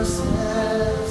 ourselves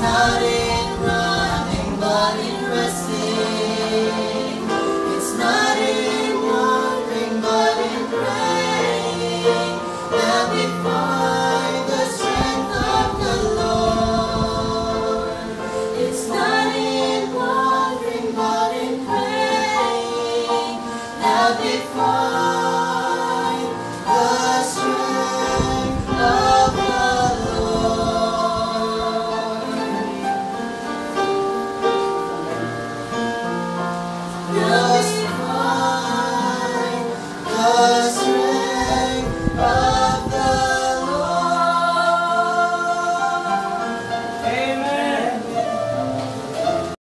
not it.